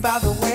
by the way.